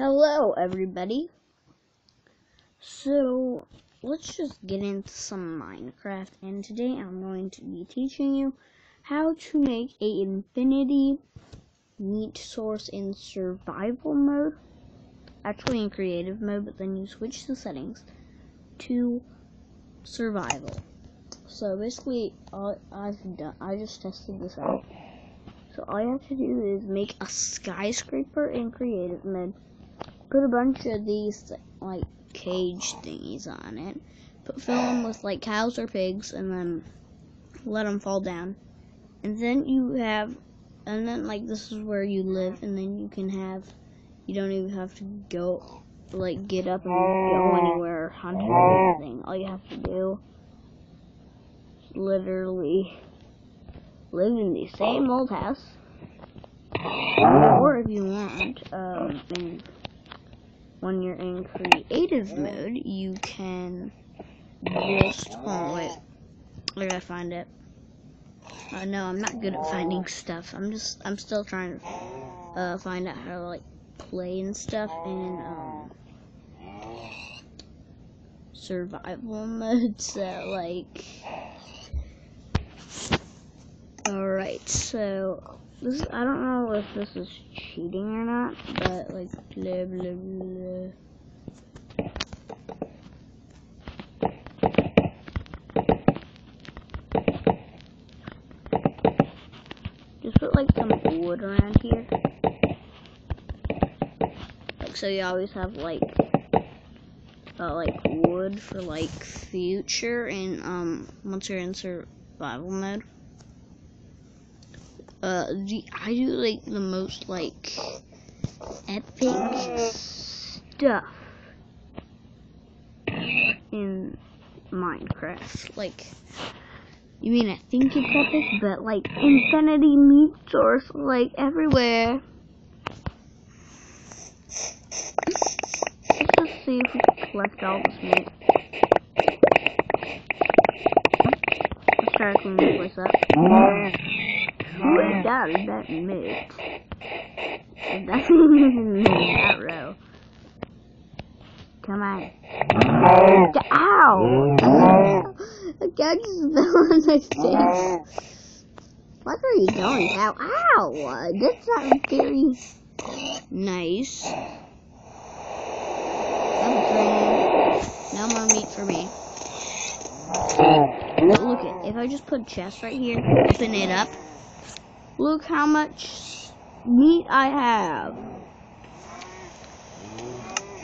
Hello, everybody. So, let's just get into some Minecraft, and today I'm going to be teaching you how to make a infinity meat source in survival mode. Actually, in creative mode, but then you switch the settings to survival. So basically, all I've done, I just tested this out. So all you have to do is make a skyscraper in creative mode put a bunch of these like cage thingies on it. Put fill them with like cows or pigs, and then let them fall down. And then you have, and then like this is where you live, and then you can have. You don't even have to go like get up and go anywhere or hunt or anything. All you have to do literally live in the same old house. Or if you want, um, in when you're in creative mode, you can just, oh wait, I gotta find it. Uh, no, I'm not good at finding stuff. I'm just, I'm still trying to uh, find out how to like play and stuff in um, survival mode. So like, all right, so this I don't know if this is cheating or not, but like blah blah blah. Just put like some wood around here. Like so you always have like uh, like wood for like future and um once you're in survival mode uh the I do like the most like epic stuff in Minecraft. Like you mean I think it's epic, but like infinity meat source like everywhere. Let's just see if we can collect all this meat. Let's try to clean this place up. Does that? It doesn't even move that row. Come on. Ow! A cat just fell on my face. What are you doing? Ow! Ow! That's not very nice. No more meat for me. But look if I just put chest right here, open it up. Look how much meat I have.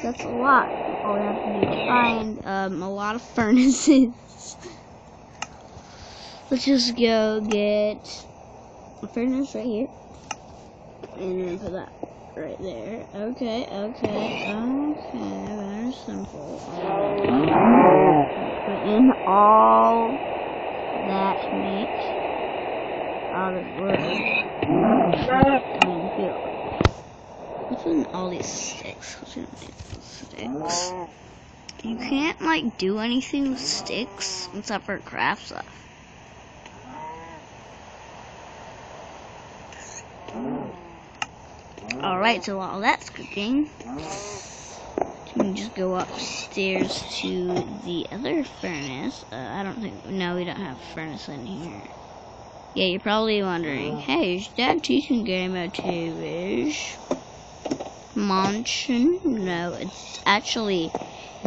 That's a lot. All we have to do is find um, a lot of furnaces. Let's just go get a furnace right here. And then put that right there. Okay, okay, okay. Very simple. Put in all that meat all the wood. I mean, here. What's in all these sticks? What's in these sticks? You can't, like, do anything with sticks except for craft stuff. Alright, so while that's cooking, you can just go upstairs to the other furnace. Uh, I don't think, no, we don't have furnace in here. Yeah, you're probably wondering, uh, hey, is that teaching game a TV mansion? No, it's actually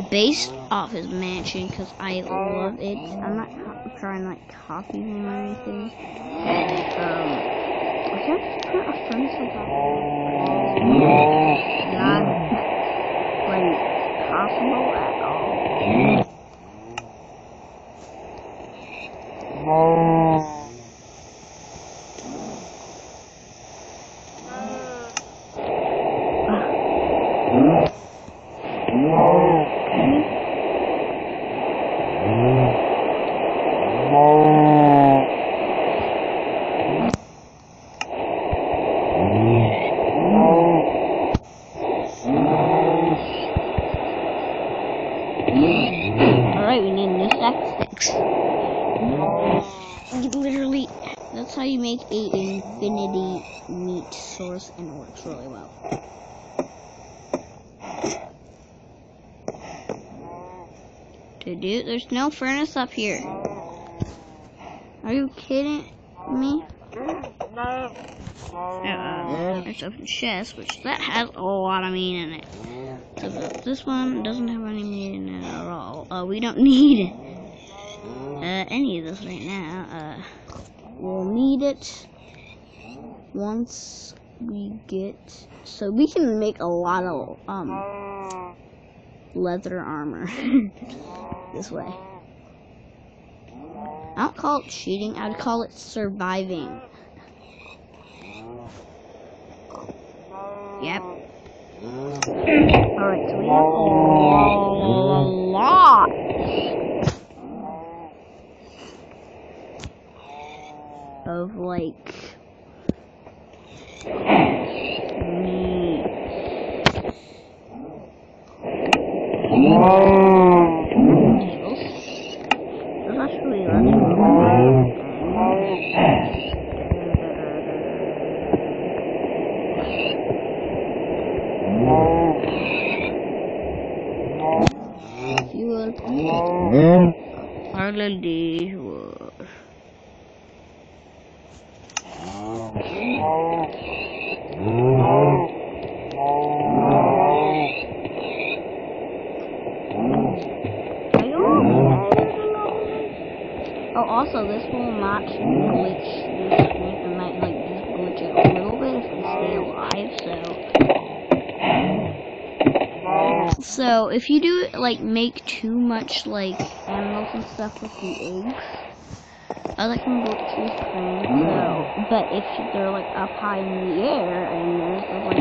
based uh. off his mansion because I love it. I'm not trying to like copy him or anything. Um, I can't put a top of it. Not like possible at make a infinity meat source and it works really well. Dude, there's no furnace up here. Are you kidding me? Uh, there's open chest, which that has a lot of meat in it. So this one doesn't have any meat in it at all. Uh, we don't need uh, any of this right now. Uh, We'll need it once we get so we can make a lot of um leather armor this way. I don't call it cheating, I'd call it surviving. Yep. Alright, so we have a lot of like meat. There's actually. Parallel dishwasher. Are you okay? Oh, also, this will not glitch this thing. It might like just glitch it a little bit if we stay alive. So, so if you do like make too much like animals and stuff with the eggs, uh, that can glitch your screen. So, but if they're like up high in the air and there's like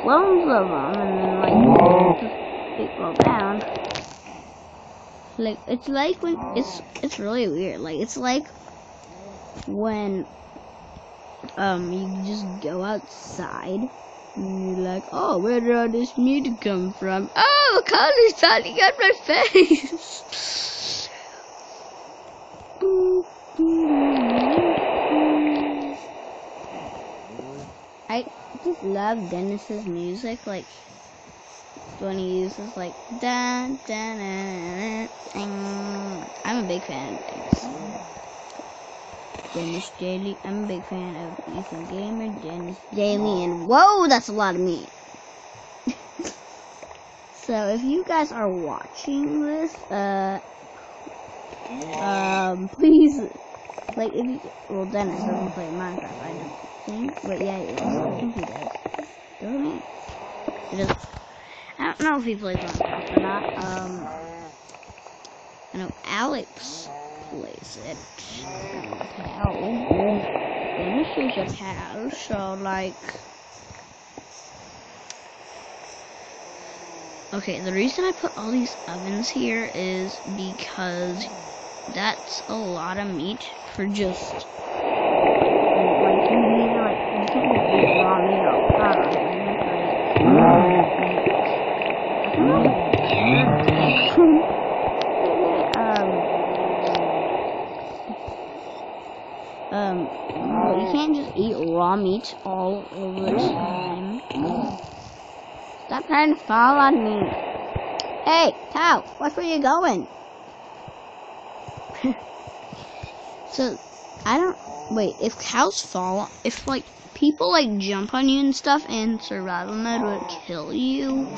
clones of them, and then like just fall down. Like it's like when it's it's really weird. Like it's like when um you just go outside and you're like, oh, where did all this meat come from? Oh, color's starting on my face. I just love Denis's music, like when he uses like dun dun. dun, dun. I'm a big fan of Denis. Denis Daily. I'm a big fan of Ethan Gamer, Denis Daily, and whoa, that's a lot of meat. so if you guys are watching this, uh, um, please, like if you, well, Denis doesn't play Minecraft, I don't think, but yeah. I think he does. Doesn't he? He does. I don't know if he plays Minecraft or not. Um, I know Alex plays it. Pal. this is a pal, so like. Okay, the reason I put all these ovens here is because that's a lot of meat for just like you need like you just eat raw meat all the time. um, um, but you can't just eat raw meat all over time. Stop trying to fall on me. Hey, cow, watch where you're going. so, I don't, wait, if cows fall, if like people like jump on you and stuff and survival mode would kill you.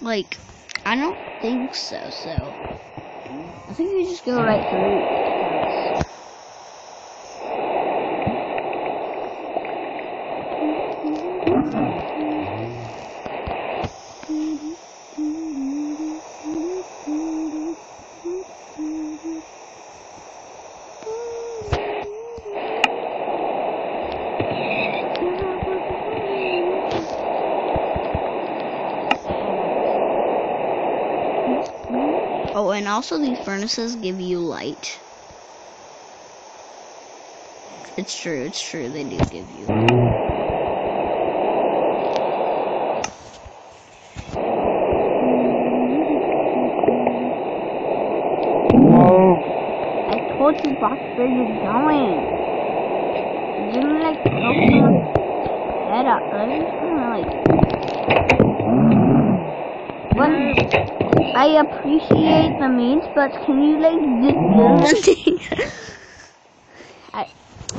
Like, I don't think so, so. I think we just go right through. And also these furnaces give you light. It's true, it's true, they do give you. Mm-hmm. I told you watch where you're going. You're gonna like poke your head up. Kinda like what I appreciate the means, but can you like do something? I,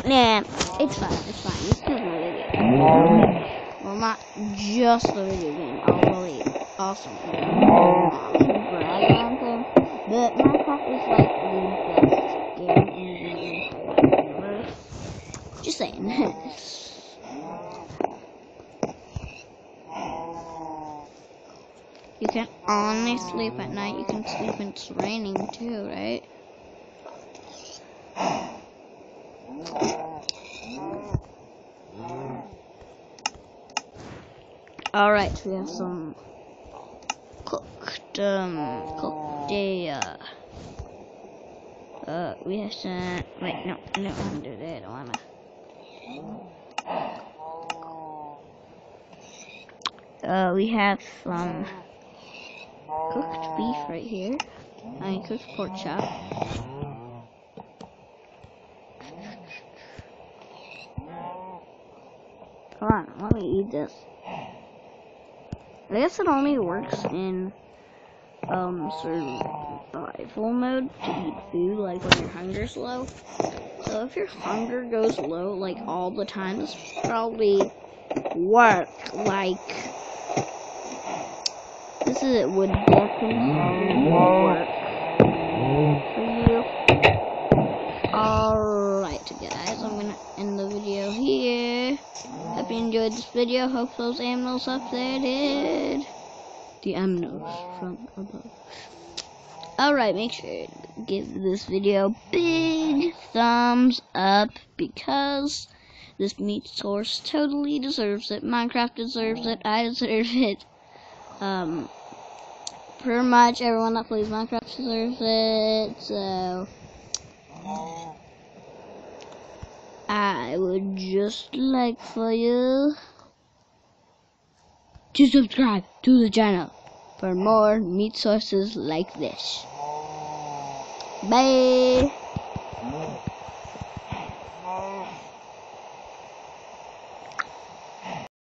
nah, it's fine, it's fine. It's just a video game. Well, not just a video game. I'll really awesome. Brag on thing. But Minecraft is like the best game in the universe. Just saying. You can only sleep at night. You can sleep when it's raining too, right? Alright, we have some cooked, um, cooked uh, uh, we have some, wait, no, I don't do that, I want to, uh, we have some cooked beef right here, I cooked pork chop. Come on, let me eat this. I guess it only works in um survival mode to eat food like when your hunger's low. So if your hunger goes low like all the time, this probably work like it would definitely work for you. Alright guys, I'm gonna end the video here. Hope you enjoyed this video. Hope those aminos up there did. The aminos from above. Alright, make sure to give this video big thumbs up because this meat source totally deserves it. Minecraft deserves it. I deserve it. Um, pretty much everyone that plays Minecraft deserves it. So. I would just like for you to subscribe to the channel for more meat sources like this. Bye. Mm.